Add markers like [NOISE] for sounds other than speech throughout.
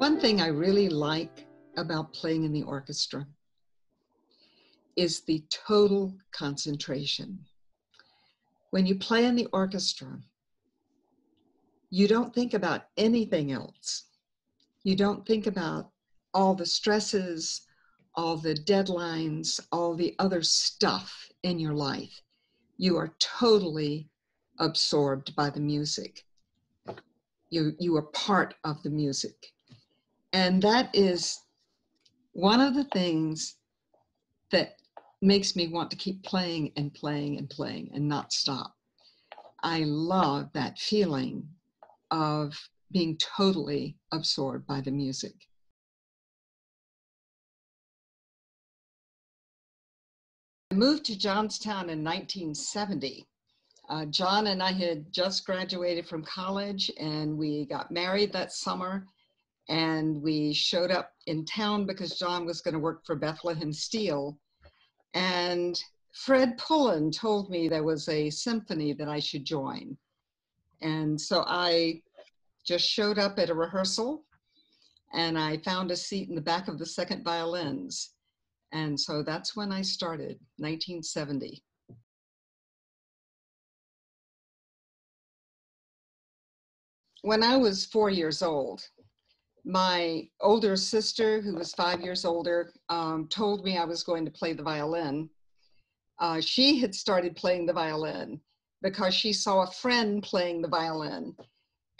One thing I really like about playing in the orchestra is the total concentration. When you play in the orchestra, you don't think about anything else. You don't think about all the stresses, all the deadlines, all the other stuff in your life. You are totally absorbed by the music. You, you are part of the music. And that is one of the things that makes me want to keep playing and playing and playing and not stop. I love that feeling of being totally absorbed by the music. I moved to Johnstown in 1970. Uh, John and I had just graduated from college and we got married that summer and we showed up in town because John was going to work for Bethlehem Steel. And Fred Pullen told me there was a symphony that I should join. And so I just showed up at a rehearsal and I found a seat in the back of the second violins. And so that's when I started, 1970. When I was four years old, my older sister, who was five years older, um, told me I was going to play the violin. Uh, she had started playing the violin because she saw a friend playing the violin.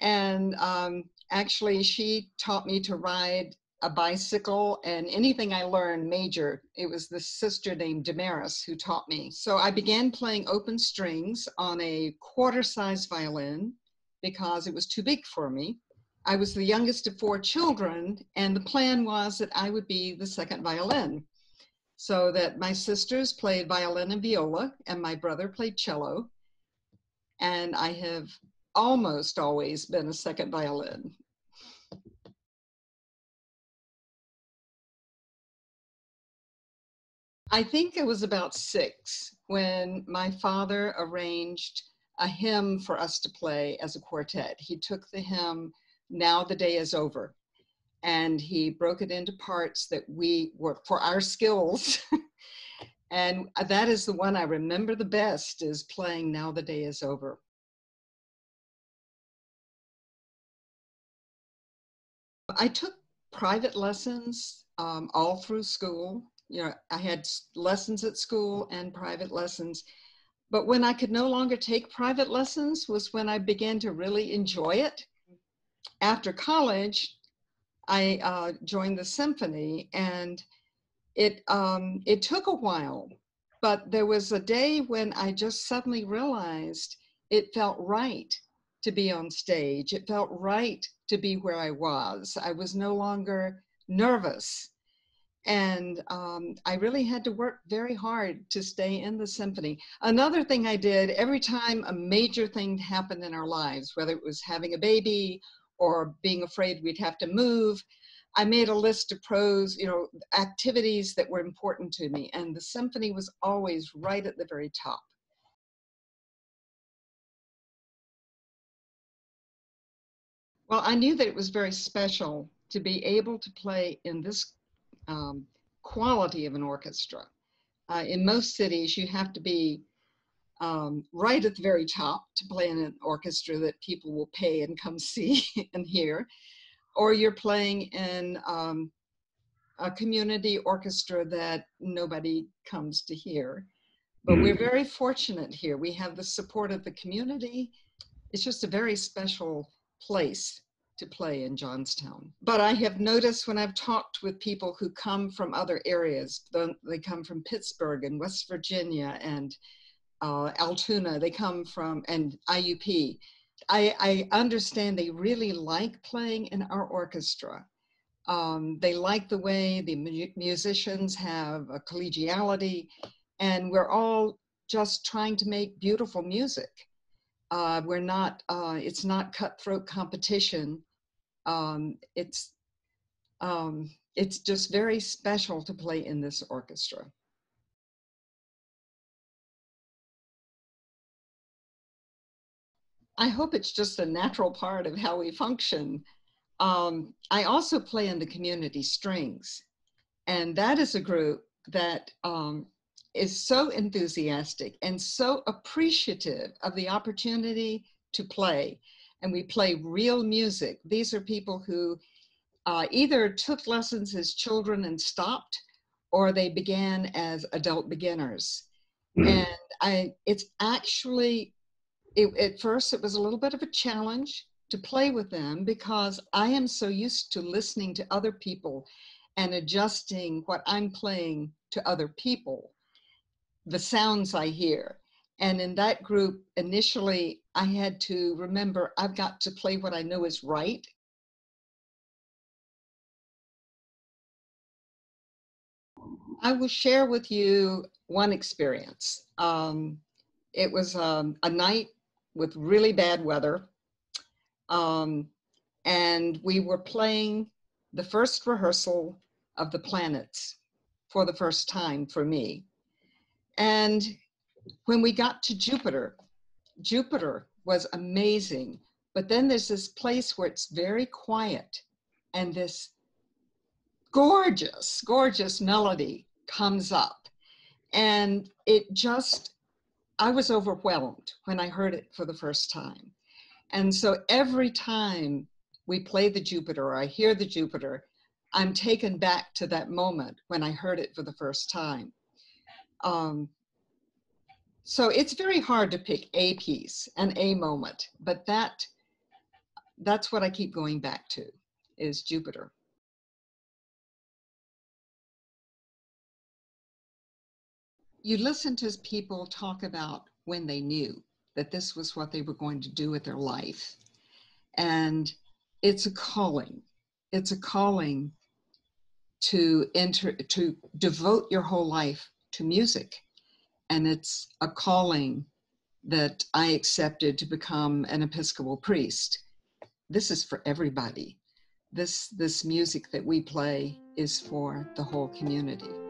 And um, actually, she taught me to ride a bicycle and anything I learned major. It was this sister named Damaris who taught me. So I began playing open strings on a quarter size violin because it was too big for me. I was the youngest of four children, and the plan was that I would be the second violin. So that my sisters played violin and viola, and my brother played cello. And I have almost always been a second violin. I think it was about six when my father arranged a hymn for us to play as a quartet. He took the hymn now the day is over. And he broke it into parts that we were for our skills. [LAUGHS] and that is the one I remember the best is playing Now the Day is Over. I took private lessons um, all through school. You know, I had lessons at school and private lessons. But when I could no longer take private lessons was when I began to really enjoy it after college, I uh, joined the symphony, and it um, it took a while, but there was a day when I just suddenly realized it felt right to be on stage. It felt right to be where I was. I was no longer nervous. And um, I really had to work very hard to stay in the symphony. Another thing I did every time a major thing happened in our lives, whether it was having a baby or being afraid we'd have to move. I made a list of pros, you know, activities that were important to me, and the symphony was always right at the very top. Well, I knew that it was very special to be able to play in this um, quality of an orchestra. Uh, in most cities, you have to be um, right at the very top to play in an orchestra that people will pay and come see [LAUGHS] and hear, or you're playing in um, a community orchestra that nobody comes to hear. But mm. we're very fortunate here. We have the support of the community. It's just a very special place to play in Johnstown. But I have noticed when I've talked with people who come from other areas, they come from Pittsburgh and West Virginia and uh, Altoona, they come from, and IUP. I, I understand they really like playing in our orchestra. Um, they like the way the mu musicians have a collegiality, and we're all just trying to make beautiful music. Uh, we're not, uh, it's not cutthroat competition. Um, it's, um, it's just very special to play in this orchestra. I hope it's just a natural part of how we function. Um, I also play in the community strings, and that is a group that um, is so enthusiastic and so appreciative of the opportunity to play. And we play real music. These are people who uh, either took lessons as children and stopped, or they began as adult beginners. Mm-hmm. And I, it's actually, it, at first, it was a little bit of a challenge to play with them because I am so used to listening to other people and adjusting what I'm playing to other people, the sounds I hear. And in that group, initially, I had to remember I've got to play what I know is right. I will share with you one experience. Um, it was um, a night with really bad weather um, and we were playing the first rehearsal of the planets for the first time for me. And when we got to Jupiter, Jupiter was amazing. But then there's this place where it's very quiet and this gorgeous, gorgeous melody comes up. And it just, I was overwhelmed when I heard it for the first time. And so every time we play the Jupiter or I hear the Jupiter, I'm taken back to that moment when I heard it for the first time. Um, so it's very hard to pick a piece and a moment, but that that's what I keep going back to is Jupiter. You listen to people talk about when they knew that this was what they were going to do with their life. And it's a calling. It's a calling to enter, to devote your whole life to music. And it's a calling that I accepted to become an Episcopal priest. This is for everybody. This, this music that we play is for the whole community.